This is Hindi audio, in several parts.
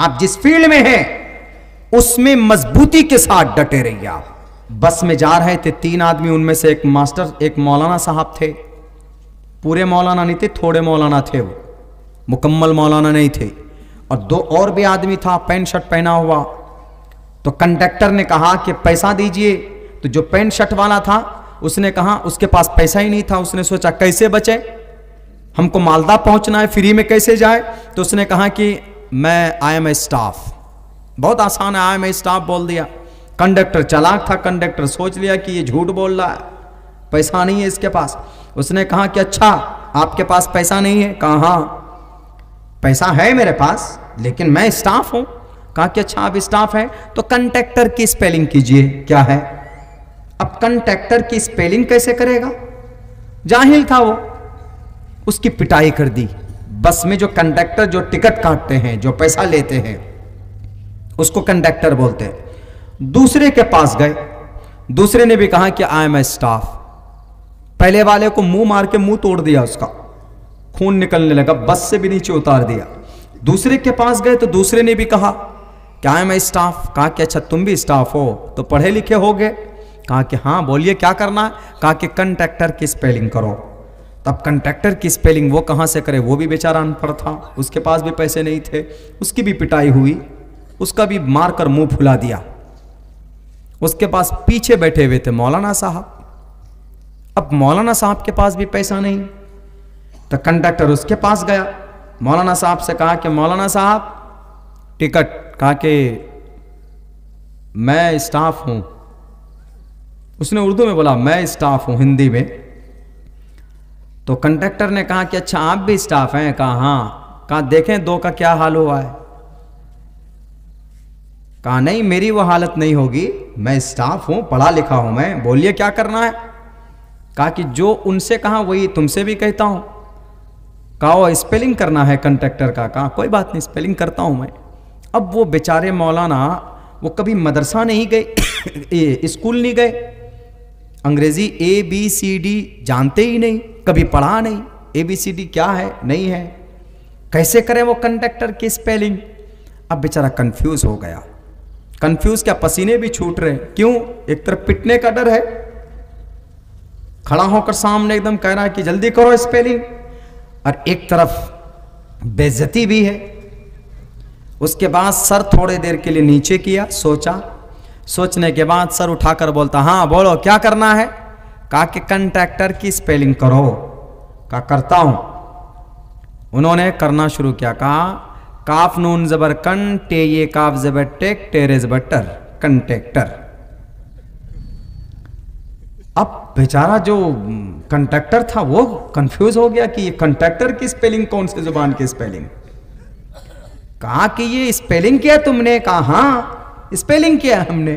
आप जिस फ़ील्ड में हैं, उसमें मजबूती के साथ डटे रहिए आप। बस में जा रहे थे, तीन आदमी, उनमें से एक मास्टर, एक मौलाना साहब थे। पूरे मौलाना नहीं थे, थोड़े मौलाना थे वो। मुकम्मल मौलाना नहीं थे। और दो और भी आदमी था, पैंट शर्ट पहना हुआ। तो कंडक्टर ने कहा कि पैसा दीजिए। तो जो पैंट शर्ट वाला था, उसने कहा, उसके पास पैसा ही नहीं था। उसने सोचा, कैसे बचे? हमको मालदा पहुँचना है, फ्री में कैसे जाए? तो उसने कहा कि मैं आई एम ए स्टाफ बहुत आसान है आई एम ए स्टाफ बोल दिया। कंडक्टर चलाक था कंडक्टर सोच लिया कि ये झूठ बोल रहा है। पैसा नहीं है इसके पास। उसने कहा कि अच्छा आपके पास पैसा नहीं है। कहा हाँ। पैसा है मेरे पास, लेकिन मैं स्टाफ हूँ। कहा कि अच्छा आप स्टाफ हैं तो कंटेक्टर की स्पेलिंग कीजिए, क्या है? अब कंटेक्टर की स्पेलिंग कैसे करेगा? जाहिल था वो। उसकी पिटाई कर दी। बस में जो कंडक्टर जो टिकट काटते हैं, जो पैसा लेते हैं, उसको कंडक्टर बोलते हैं। दूसरे के पास गए। दूसरे ने भी कहा कि आई एम ए स्टाफ पहले वाले को मुँह मार के मुँह तोड़ दिया उसका। खून निकलने लगा, बस से भी नीचे उतार दिया। दूसरे के पास गए तो दूसरे ने भी कहा क्या है मैं स्टाफ कहा कि अच्छा तुम भी स्टाफ हो तो पढ़े लिखे हो गए। कहा कि हाँ बोलिए क्या करना है? कहा कि कंट्रैक्टर की स्पेलिंग करो। तब कंट्रैक्टर की स्पेलिंग वो कहाँ से करे, वो भी बेचारा अनपढ़ था, उसके पास भी पैसे नहीं थे, उसकी भी पिटाई हुई, उसका भी मारकर मुँह फुला दिया। उसके पास पीछे बैठे हुए थे मौलाना साहब। अब मौलाना साहब के पास भी पैसा नहीं। तो कंडक्टर उसके पास गया। मौलाना साहब से कहा कि, मौलाना साहब, टिकट कहा कि मैं स्टाफ हूँ। उसने उर्दू में बोला, मैं स्टाफ हूँ हिंदी में। तो कंडक्टर ने कहा कि अच्छा आप भी स्टाफ हैं, कहा हाँ। कहा, देखें दो का क्या हाल हुआ है। कहा, नहीं, मेरी वो हालत नहीं होगी। मैं स्टाफ हूँ, पढ़ा लिखा हूँ मैं, बोलिए क्या करना है। कहा कि जो उनसे कहा, वही तुमसे भी कहता हूँ। कहा वो स्पेलिंग करना है कंट्रैक्टर का। कहा, कोई बात नहीं स्पेलिंग करता हूँ मैं। अब वो बेचारे मौलाना, वो कभी मदरसा नहीं गए स्कूल नहीं गए। अंग्रेज़ी ए बी सी डी जानते ही नहीं, कभी पढ़ा नहीं। ए बी सी डी क्या है? नहीं है। कैसे करें वो कंडक्टर की स्पेलिंग अब बेचारा कंफ्यूज हो गया। कंफ्यूज क्या? पसीने भी छूट रहे क्यों? एक तरफ़ पिटने का डर है। खड़ा होकर सामने एकदम कह रहा है कि जल्दी करो स्पेलिंग और एक तरफ़ बेजती भी है। उसके बाद सर थोड़े देर के लिए नीचे किया, सोचा सोचने के बाद सर उठाकर बोलता हाँ बोलो, क्या करना है? कहा कि, कंट्रैक्टर की स्पेलिंग करो। कहा, करता हूँ। उन्होंने करना शुरू किया, कहा, काफ नून जबर कन, टे ये काफ जबर टेक टेरेज बटर कंट्रैक्टर। अब बेचारा जो कंट्रैक्टर था, वो कंफ्यूज हो गया कि ये कंट्रैक्टर की स्पेलिंग कौन से ज़ुबान की स्पेलिंग? कहा कि, ये स्पेलिंग किया तुमने? कहा हाँ। स्पेलिंग किया है हमने।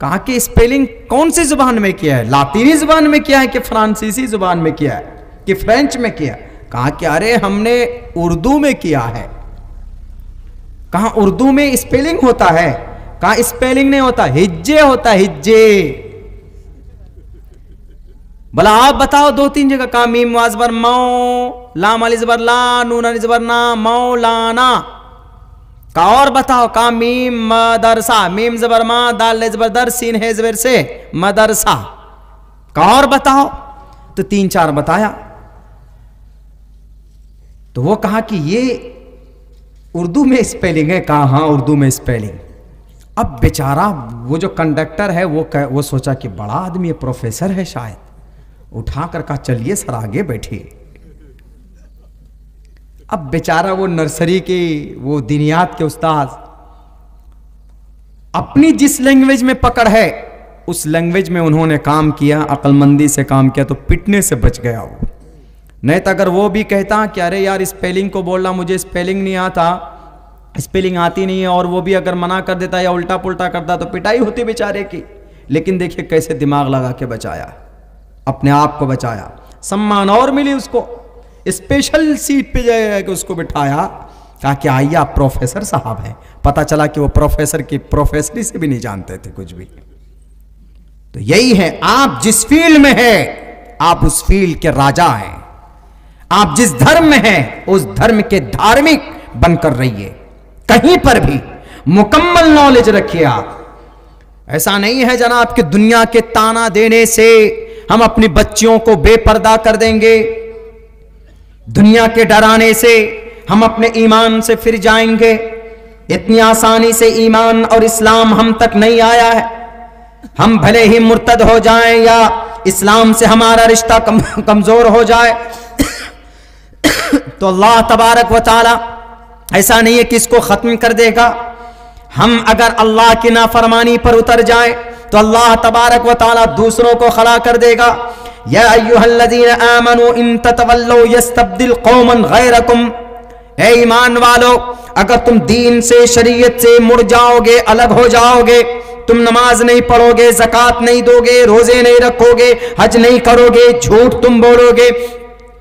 कहा कि स्पेलिंग कौन सी ज़ुबान में किया है? लातीनी ज़ुबान में किया है कि फ्रांसीसी ज़ुबान में किया है? कि फ्रेंच में किया कहा कि अरे हमने उर्दू में किया है। कहा उर्दू में स्पेलिंग होता है। कहा स्पेलिंग नहीं होता, हिज्जे होता हिज्जे। बोला आप बताओ दो तीन जगह, कहा मीम वाजबर मौ लाम अली जबर ला, नून अली जबर ना मौलाना का और बताओ का मीम मदरसा मीम जबर मा दाल जबर दर सीन है जबर से मदरसा। का और बताओ तो तीन चार बताया। तो वो कहा कि ये उर्दू में स्पेलिंग है कहा हाँ उर्दू में स्पेलिंग अब बेचारा वो जो कंडक्टर है वो कह, वो सोचा कि बड़ा आदमी है प्रोफेसर है शायद। उठाकर कहा चलिए सर आगे बैठिए। अब बेचारा वो नर्सरी के, वो दिनियात के उस्ताद, अपनी जिस लैंग्वेज में पकड़ है, उस लैंग्वेज में उन्होंने काम किया, अक्लमंदी से काम किया तो पिटने से बच गया वो। नहीं तो अगर वो भी कहता कि अरे यार स्पेलिंग को बोलना, मुझे स्पेलिंग नहीं आता स्पेलिंग आती नहीं है, और वो भी अगर मना कर देता या उल्टा पुल्टा करता तो पिटाई होती बेचारे की। लेकिन देखिए कैसे दिमाग लगा के बचाया, अपने आप को बचाया। सम्मान और मिली उसको। स्पेशल सीट पे जाकर उसको बिठाया कहा कि आइए आप प्रोफेसर साहब हैं। पता चला कि वो प्रोफेसर की प्रोफेसरी से भी नहीं जानते थे कुछ भी। तो यही है, आप जिस फ़ील्ड में है, आप उस फ़ील्ड के राजा हैं। आप जिस धर्म में हैं, उस धर्म के धार्मिक बनकर रहिए। कहीं पर भी मुकम्मल नॉलेज रखिए आप। ऐसा नहीं है जनाब कि दुनिया के ताना देने से हम अपनी बच्चियों को बेपर्दा कर देंगे। दुनिया के डराने से हम अपने ईमान से फिर जाएँगे। इतनी आसानी से ईमान और इस्लाम हम तक नहीं आया है। हम भले ही मुर्तद हो जाएँ या इस्लाम से हमारा रिश्ता कम, कमज़ोर हो जाए। तो अल्लाह तबारक व ताला ऐसा नहीं है कि इसको खत्म कर देगा। हम अगर अल्लाह की नाफरमानी पर उतर जाए तो अल्लाह तबारक व ताला दूसरों को खड़ा कर देगा। ईमान वालो अगर तुम दीन से शरीयत से मुड़ जाओगे अलग हो जाओगे तुम नमाज़ नहीं पढ़ोगे जक़ात नहीं दोगे रोज़े नहीं रखोगे हज नहीं करोगे झूठ तुम बोलोगे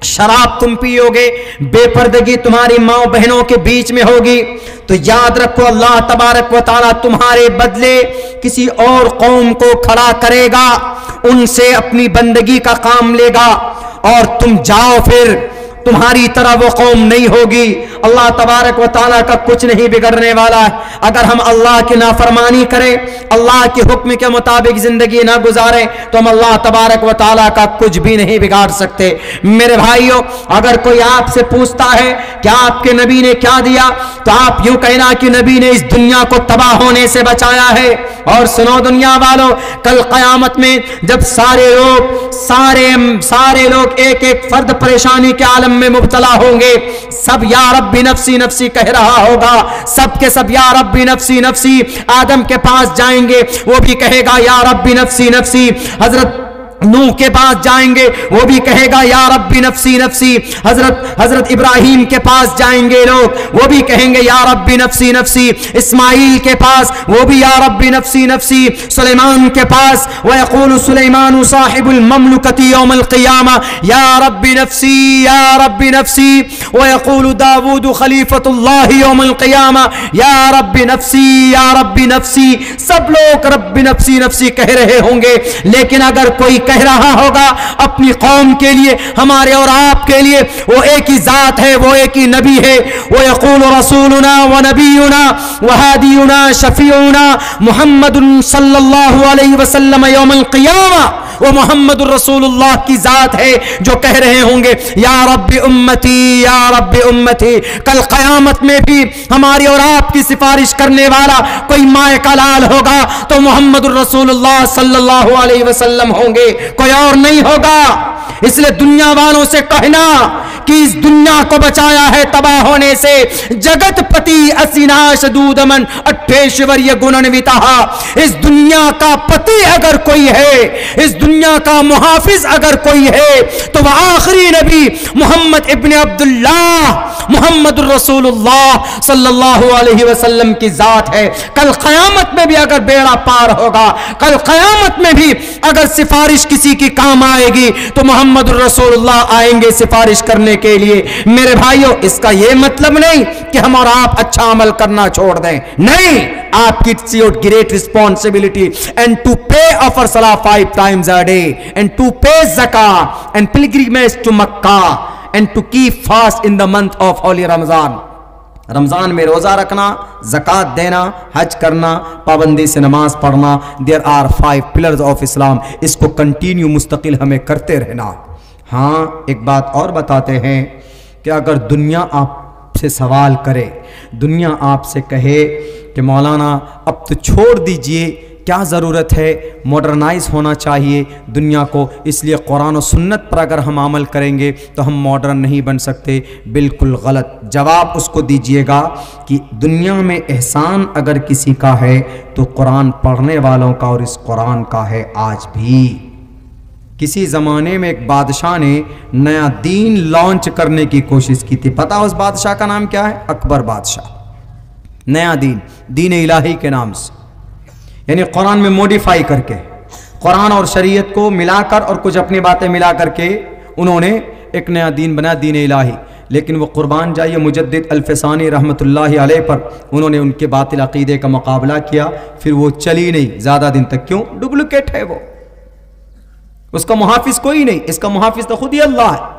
शराब तुम पियोगे, बेपर्दगी तुम्हारी माओ बहनों के बीच में होगी। तो याद रखो अल्लाह तबारक व ताला तुम्हारे बदले किसी और कौम को खड़ा करेगा, उनसे अपनी बंदगी का काम लेगा, और तुम जाओ फिर, तुम्हारी तरह वो कौम नहीं होगी। अल्लाह तबारक व ताला का कुछ नहीं बिगड़ने वाला है। अगर हम अल्लाह की नाफरमानी करें, अल्लाह के हुक्म के मुताबिक ज़िंदगी ना गुजारें तो हम अल्लाह तबारक व ताला का कुछ भी नहीं बिगाड़ सकते। मेरे भाइयों, अगर कोई आपसे पूछता है कि आपके नबी ने क्या दिया तो आप यूँ कहना कि नबी ने इस दुनिया को तबाह होने से बचाया है। और सुनो दुनिया वालों, कल कयामत में जब सारे लोग, सारे सारे लोग एक एक फर्द परेशानी के आलम में मुबतला होंगे, सब या रब्बी नफसी नफसी कह रहा होगा, सब के सब, या रब्बी नफसी नफसी, आदम के पास जाएँगे, वो भी कहेगा, या रब्बी नफसी नफसी। हज़रत नूह के पास जाएँगे, वो भी कहेगा, या रब्बी नफसी नफसी, हज़रत हज़रत इब्राहिम के पास जाएँगे लोग। वो भी कहेंगे, या रब्बी नफसी नफसी, इस्माइल के पास। वो भी, या रब्बी नफसी नफसी, सुलेमान के पास। वयकूल सुलेमान साहिबुल ममलुकती क़ियामा, या रब्बी नफसी, या रब्बी नफसी। वयकूल दाऊद खलीफतुल्लाह क़ियामा, या रब्बी नफसी, या रब्बी नफसी। सब लोग, रब्बी नफसी नफसी, कह रहे होंगे। लेकिन अगर कोई कह रहा होगा, अपनी कौम के लिए, हमारे और आपके लिए, वो एक ही ज़ात है, वो एक ही नबी है। वो यकूल रसूलना व नबीना वहादीना शफीना मोहम्मद क़ियामा। वो मोहम्मद रसूलुल्लाह की ज़ात है, जो कह रहे होंगे, या रब्बी उम्मती, या रब्बी उम्मती, कल क़यामत में भी हमारी और आपकी सिफारिश करने वाला कोई माए का लाल होगा तो मोहम्मद रसूलुल्लाह सल्लल्लाहु अलैहि वसल्लम होंगे। कोई और नहीं होगा। इसलिए दुनिया वालों से कहना कि इस दुनिया को बचाया है तबाह होने से। जगतपति असिनाश दूदमन अठेश्वर्य गुणनविता इस दुनिया का पति अगर कोई है, इस दुनिया का मुहाफिज अगर कोई है तो वह आखिरी नबी मोहम्मद इब्न अब्दुल्लाह मोहम्मद अलैहि वसल्लम की जात है। कल क़यामत में भी अगर बेड़ा पार होगा, कल क़यामत में भी अगर सिफारिश किसी की काम आएगी तो मोहम्मद रसूलुल्लाह आएँगे सिफारिश करने के लिए। मेरे भाइयों, इसका यह मतलब नहीं कि हम और आप अच्छा अमल करना छोड़ दें। नहीं, आपकी your great responsibility and to pay offer सला five times a day and to pay जका and pilgrimage to Mecca and to keep fast in the month of holy Ramzan Ramzan में रोज़ा रखना, ज़क़़त देना, हज करना, पाबंदी से नमाज़ पढ़ना there are five pillars of Islam इसको कंटिन्यू मुस्तकिल हमें करते रहना। हाँ एक बात और बताते हैं कि अगर दुनिया आपसे सवाल करे, दुनिया आपसे कहे कि मौलाना, अब तो छोड़ दीजिए, क्या ज़रूरत है? मॉडर्नाइज होना चाहिए दुनिया को, इसलिए कुरान और सुन्नत पर अगर हम अमल करेंगे तो हम मॉडर्न नहीं बन सकते। बिल्कुल गलत। जवाब उसको दीजिएगा कि दुनिया में एहसान अगर किसी का है तो कुरान पढ़ने वालों का और इस कुरान का है आज भी। किसी ज़माने में एक बादशाह ने नया दीन लॉन्च करने की कोशिश की थी। पता उस बादशाह का नाम क्या है? अकबर बादशाह। नया दीन दीन इलाही के नाम से। यानी कुरान में मॉडिफाई करके, कुरान और शरीयत को मिलाकर और कुछ अपनी बातें मिला करके उन्होंने एक नया दीन बनाया, दीन इलाही। लेकिन वो कुर्बान जाइए मुजद्दिद अल्फसानी रहमतुल्लाह अलैह पर, उन्होंने उनके बातिल अकीदे का मुकाबला किया, फिर वो चली नहीं। ज़्यादा दिन तक क्यों? डुप्लिकेट है वो। उसका मुहाफिज कोई नहीं, इसका मुहाफिज तो खुद ही अल्लाह है।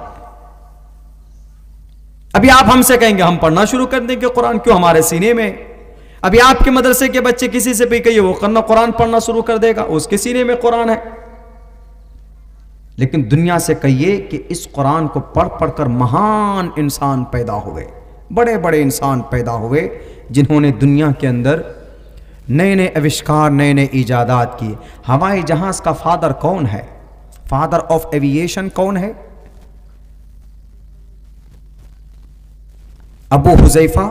अभी आप हमसे कहेंगे, हम पढ़ना शुरू कर देंगे कुरान, क्यों हमारे सीने में? अभी आपके मदरसे के बच्चे किसी से भी कहिए, वो करना कुरान पढ़ना शुरू कर देगा, उसके सीने में कुरान है। लेकिन दुनिया से कहिए कि इस कुरान को पढ़, पढ़कर महान इंसान पैदा हुए बड़े बड़े इंसान पैदा हुए, जिन्होंने दुनिया के अंदर नए नए आविष्कार नए नए ईजादात किए। हवाई जहाज़ का फादर कौन है? फादर ऑफ़ एविएशन कौन है? अबू हुजैफा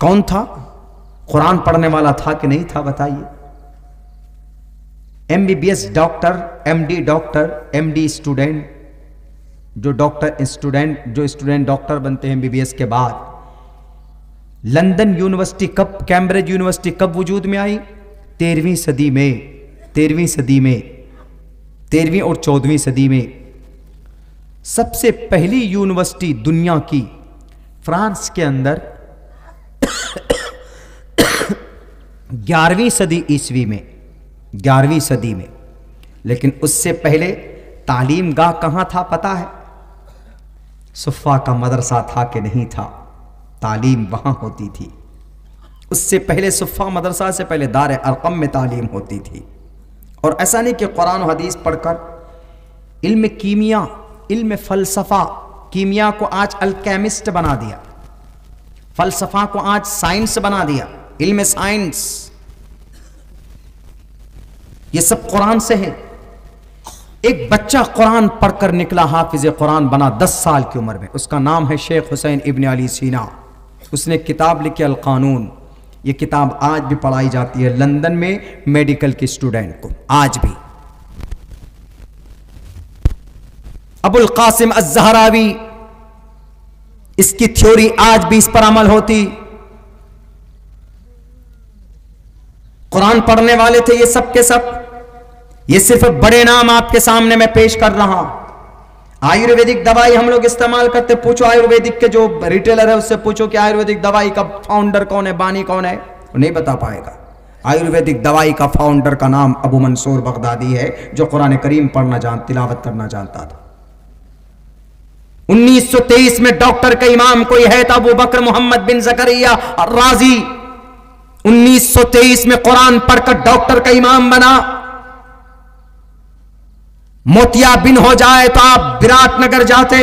कौन था? कुरान पढ़ने वाला था कि नहीं था, बताइए। MBBS doctor MD doctor MD student जो डॉक्टर स्टूडेंट जो स्टूडेंट डॉक्टर बनते हैं एमबीबीएस के बाद। लंदन यूनिवर्सिटी कब कैम्ब्रिज यूनिवर्सिटी कब वजूद में आई? तेरहवीं सदी में। तेरहवीं सदी में, तेरहवीं और चौदहवीं सदी में सबसे पहली यूनिवर्सिटी दुनिया की फ्रांस के अंदर ग्यारहवीं सदी ईस्वी में, ग्यारहवीं सदी में। लेकिन उससे पहले तालीम गाह कहाँ था पता है? सुफ़ा का मदरसा था कि नहीं था? तालीम वहाँ होती थी। उससे पहले सुफ़ा मदरसा से पहले दार अरकम में तालीम होती थी। और ऐसा नहीं कि कुरान हदीस पढ़कर इल्म कीमिया, इल्म फ़लसफ़ा, कीमिया को आज अल्केमिस्ट बना दिया, फ़लसफ़ा को आज साइंस बना दिया, इल्म साइंस ये सब कुरान से है। एक बच्चा कुरान पढ़कर निकला, हाफिज कुरान बना दस साल की उम्र में। उसका नाम है शेख हुसैन इबन अली सीना। उसने किताब लिखी अल कानून ये किताब आज भी पढ़ाई जाती है लंदन में मेडिकल के स्टूडेंट को, आज भी। अबुल कासिम अजहरावी इसकी थ्योरी आज भी इस पर अमल होती। कुरान पढ़ने वाले थे ये सब के सब। ये सिर्फ़ बड़े नाम आपके सामने मैं पेश कर रहा हूँ। आयुर्वेदिक दवाई हम लोग इस्तेमाल करते, पूछो आयुर्वेदिक के जो रिटेलर है, उससे पूछो कि आयुर्वेदिक दवाई का फाउंडर कौन है, बानी कौन है नहीं बता पाएगा। आयुर्वेदिक दवाई का फाउंडर का नाम अबू मंसूर बगदादी है, जो कुरान करीम पढ़ना जान, तिलावत करना जानता था। 1923 में डॉक्टर का इमाम कोई है था अबू बकर मोहम्मद बिन जकरिया राज़ी। 1923 में कुरान पढ़कर डॉक्टर का इमाम बना। मोतिया बिन हो जाए तो आप विराटनगर जाते।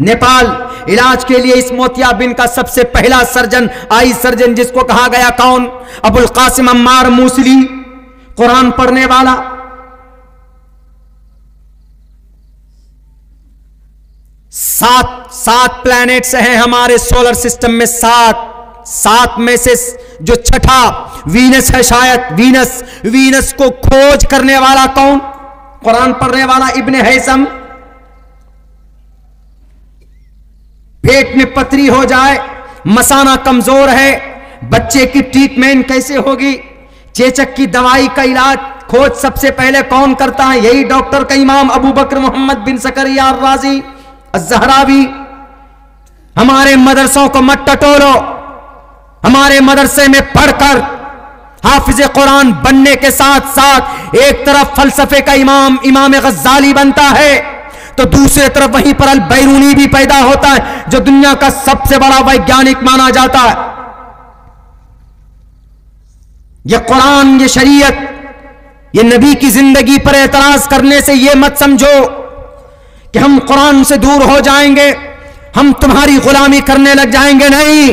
नेपाल, इलाज के लिए इस मोतिया बिन का सबसे पहला सर्जन, आई सर्जन जिसको कहा गया कौन? अबुल कासिम अम्मार मूसली, कुरान पढ़ने वाला। सात सात प्लैनेट्स हैं हमारे सोलर सिस्टम में सात। सात में से जो छठा, वीनस है शायद, वीनस। वीनस को खोज करने वाला कौन? कुरान पढ़ने वाला इब्न हैसम पेट में पथरी हो जाए, मसाना कमज़ोर है, बच्चे की ट्रीटमेंट कैसे होगी? चेचक की दवाई का इलाज खोज सबसे पहले कौन करता है? यही डॉक्टर का इमाम अबू बकर मोहम्मद बिन सकरिया राज़ी जहरावी हमारे मदरसों को मत टटोलो। हमारे मदरसे में पढ़कर हाफिज कुरान बनने के साथ साथ एक तरफ़ फलसफे का इमाम इमाम गजाली बनता है तो दूसरे तरफ़ वहीं पर अल बैरूनी भी पैदा होता है, जो दुनिया का सबसे बड़ा वैज्ञानिक माना जाता है। यह कुरान, ये शरीयत, ये नबी की ज़िंदगी पर एतराज़ करने से यह मत समझो कि हम कुरान से दूर हो जाएँगे, हम तुम्हारी गुलामी करने लग जाएँगे नहीं।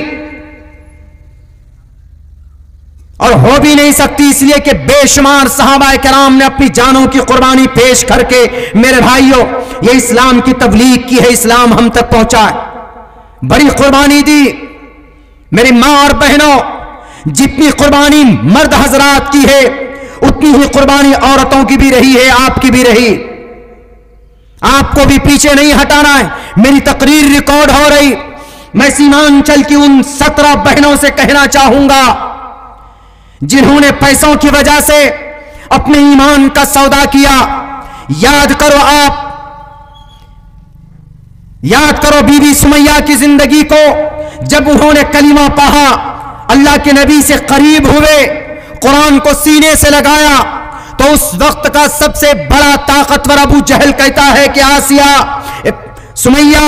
और हो भी नहीं सकती इसलिए कि बेशुमार साहबा कराम ने अपनी जानों की कुर्बानी पेश करके, मेरे भाइयों, ये इस्लाम की तबलीग की है, इस्लाम हम तक पहुँचा है बड़ी कुर्बानी दी। मेरी माँ और बहनों, जितनी कुर्बानी मर्द हजरात की है, उतनी ही कुर्बानी औरतों की भी रही है, आपकी भी रही। आपको भी पीछे नहीं हटाना है। मेरी तकरीर रिकॉर्ड हो रही। मैं सीमांचल की उन सत्रह बहनों से कहना चाहूँगा जिन्होंने पैसों की वजह से अपने ईमान का सौदा किया। याद करो आप, याद करो बीबी सुमैया की ज़िंदगी को, जब उन्होंने कलीमा पढ़ा, अल्लाह के नबी से करीब हुए, कुरान को सीने से लगाया तो उस वक्त का सबसे बड़ा ताकतवर अबू जहल कहता है कि, आसिया सुमैया,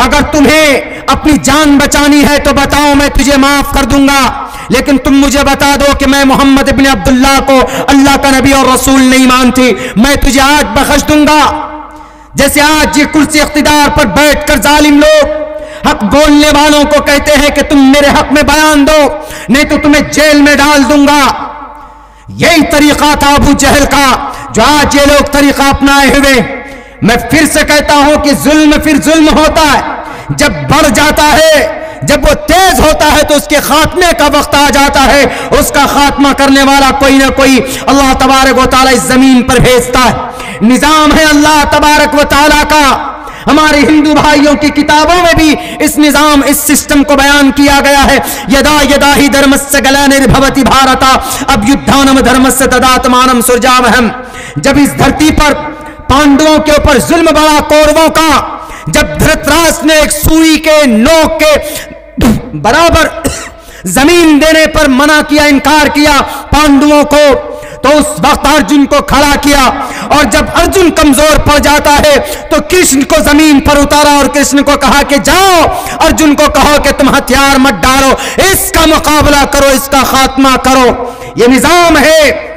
अगर तुम्हें अपनी जान बचानी है तो बताओ, मैं तुझे माफ़ कर दूँगा। लेकिन तुम मुझे बता दो कि मैं मोहम्मद इब्ने अब्दुल्ला को अल्लाह का नबी और रसूल नहीं मानती। मैं तुझे आज बख्श दूँगा। जैसे आज ये कुर्सी इख्तिदार पर बैठकर जालिम लोग हक बोलने वालों को कहते हैं कि तुम मेरे हक में बयान दो, नहीं तो तुम्हें जेल में डाल दूँगा। यही तरीका था अबू जहल का, जो आज ये लोग तरीका अपनाए हुए। मैं फिर से कहता हूँ कि जुल्म फिर जुल्म होता है। जब बढ़ जाता है जब वो तेज होता है तो उसके खात्मे का वक्त आ जाता है। उसका खात्मा करने वाला कोई ना कोई अल्लाह तबारक वाली इस ज़मीन पर भेजता है। निज़ाम है अल्लाह तबारक वाली का। हमारे हिंदू भाइयों की किताबों में भी इस निज़ाम, इस सिस्टम को बयान किया गया है। यदा यदा ही धर्म से गला निर्भवती भारत, अब युद्धानम धर्म से तदात्मानम सुरजामहम। जब इस धरती पर पांडवों के ऊपर जुल्म बड़ा, कौरवों का जब धृतराज ने एक सुई के नोक के बराबर ज़मीन देने पर मना किया, इनकार किया, पांडवों को तो उस वक्त अर्जुन को खड़ा किया। और जब अर्जुन कमज़ोर पड़ जाता है तो कृष्ण को ज़मीन पर उतारा और कृष्ण को कहा कि जाओ। अर्जुन को कहो कि तुम हथियार मत डालो, इसका मुकाबला करो, इसका खात्मा करो। ये निज़ाम है।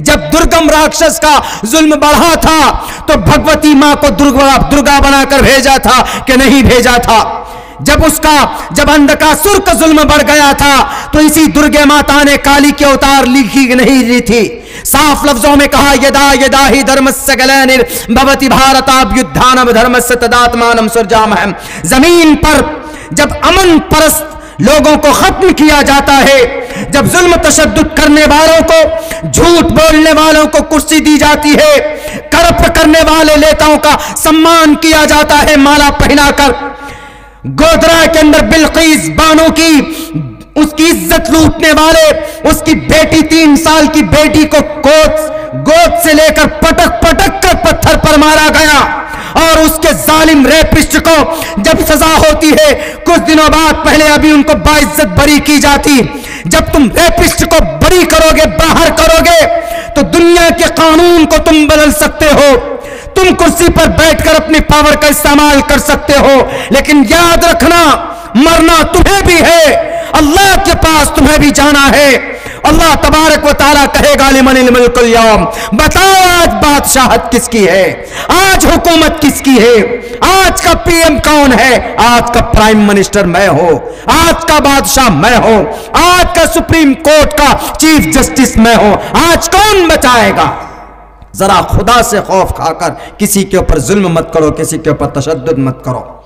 जब दुर्गम राक्षस का जुल्म बढ़ा था तो भगवती माँ को दुर्गा दुर्गा बनाकर भेजा था कि नहीं भेजा था। जब उसका जब अंधकासुर का जुल्म बढ़ गया था तो इसी दुर्गे माता ने काली के उतार लिखी नहीं ली थी। साफ़ लफ्जों में कहा, यदा यदा ही धर्म से भवती भारताभ्युद्धानम धर्म से तदात्मानम सुरजाम ज़मीन पर जब अमन परस्त लोगों को खत्म किया जाता है। जब जुल्म तशद करने वालों को, झूठ बोलने वालों को कुर्सी दी जाती है करप करने वाले नेताओं का सम्मान किया जाता है माला पहनाकर। गोदरा के अंदर बिल्कीस बानो की, उसकी इज़्ज़त लूटने वाले, उसकी बेटी तीन साल की बेटी को गोद गोद से लेकर पटक पटक कर पत्थर पर मारा गया। और उसके जालिम रेपिस्ट को जब सजा होती है, कुछ दिनों बाद पहले अभी उनको बाइज्जत बरी की जाती। जब तुम रेपिस्ट को बरी करोगे, बाहर करोगे तो दुनिया के कानून को तुम बदल सकते हो। तुम कुर्सी पर बैठकर अपनी पावर का इस्तेमाल कर सकते हो, लेकिन याद रखना, मरना तुम्हें भी है, अल्लाह के पास तुम्हें भी जाना है। अल्लाह तबारक व ताला कहेगा लिमनिलमुल्कुल बताओ, आज बादशाहत किसकी है? आज हुकूमत किसकी है? आज का पीएम कौन है? आज का प्राइम मिनिस्टर मैं हूँ। आज का बादशाह मैं हूँ। आज का सुप्रीम कोर्ट का चीफ जस्टिस मैं हूँ। आज कौन बचाएगा? जरा खुदा से खौफ खाकर किसी के ऊपर जुल्म मत करो, किसी के ऊपर तशद मत करो।